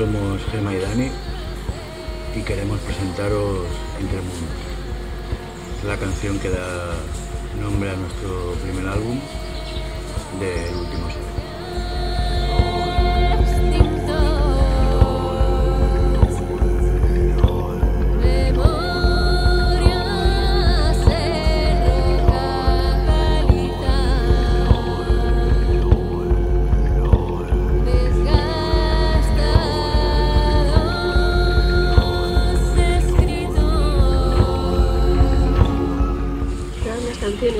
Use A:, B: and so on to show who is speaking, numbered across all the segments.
A: somos Gema y Dani y queremos presentaros Entre Mundos, la canción que da nombre a nuestro primer álbum del último set.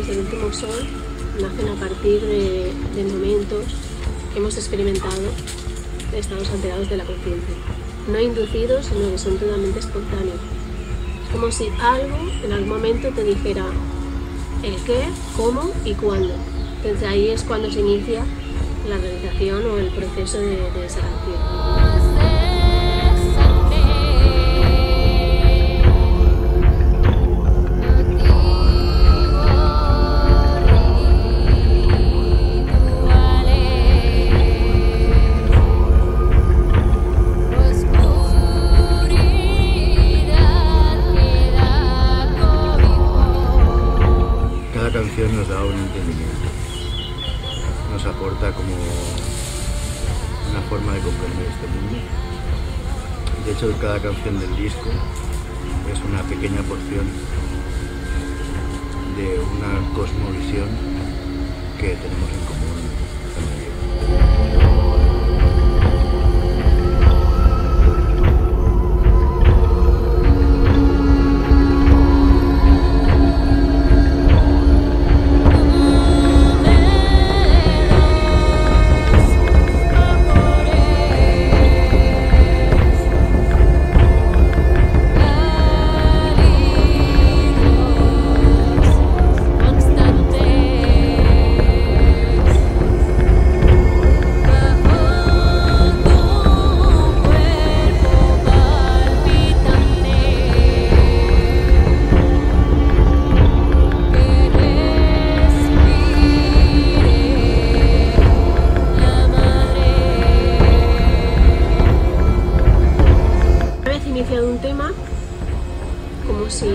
B: Canciones del último sol nacen a partir de, momentos que hemos experimentado de estados alterados de la conciencia. No inducidos, sino que son totalmente espontáneos. Es como si algo en algún momento te dijera el qué, cómo y cuándo. Entonces ahí es cuando se inicia la realización o el proceso de, de. Canción
A: nos da un entendimiento, nos aporta como una forma de comprender este mundo. De hecho, cada canción del disco es una pequeña porción de una cosmovisión que tenemos en común.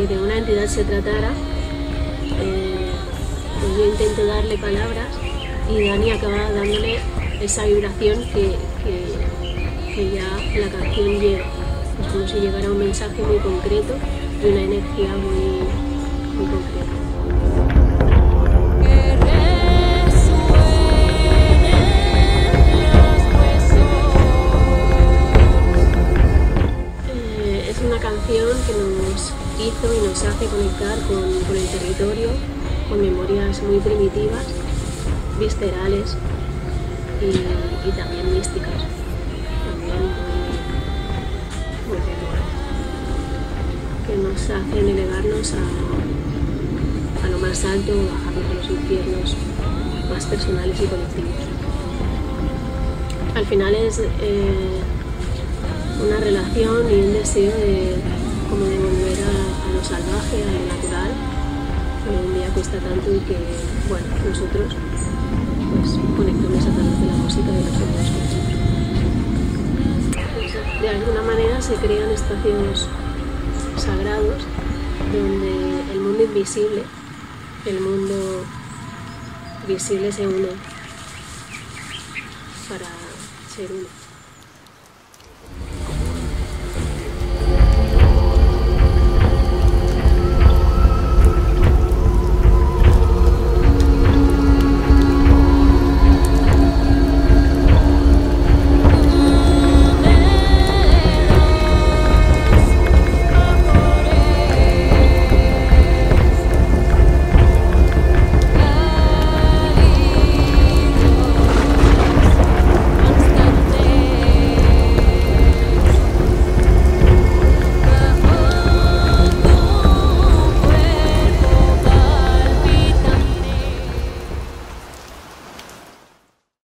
B: Si de una entidad se tratara, eh, pues yo intento darle palabras y Dani acaba dándole esa vibración que, que- que ya la canción lleva. Es como si llegara un mensaje muy concreto y una energía muy, muy concreta. Hace conectar con, el territorio, con memorias muy primitivas, viscerales y, también místicas, también muy, muy que nos hacen elevarnos a, lo más alto, bajarnos a los infiernos más personales y colectivos. Al final es eh, una relación y un deseo de como de volver a lo salvaje, a lo natural, que hoy día cuesta tanto y que, bueno, nosotros pues conectamos a través de la música y de los sonidos que de alguna manera se crean espacios sagrados donde el mundo invisible, el mundo visible se une para ser uno.